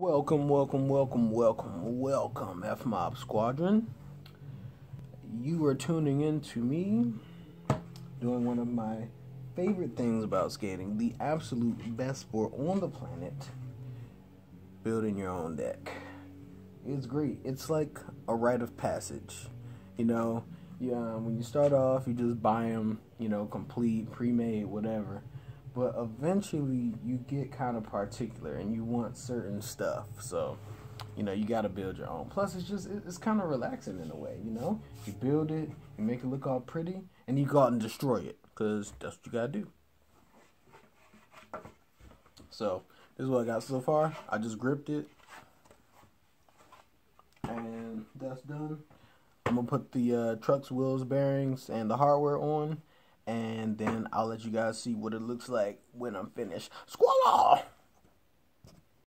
Welcome, welcome, welcome, welcome, welcome, F Mob Squadron. You are tuning in to me doing one of my favorite things about skating, the absolute best sport on the planet, building your own deck. It's great. It's like a rite of passage. You know, yeah, when you start off, you just buy them, you know, complete, pre made, whatever but eventually you get kind of particular and you want certain stuff. So you know you got to build your own. Plus it's just it's kind of relaxing in a way you know? You build it you make it look all pretty and you go out and destroy it because that's what you got to do. So this is what i got so far. I just gripped it and that's done. I'm gonna put the uh, trucks wheels bearings and the hardware on and then I'll let you guys see what it looks like when I'm finished. Squall!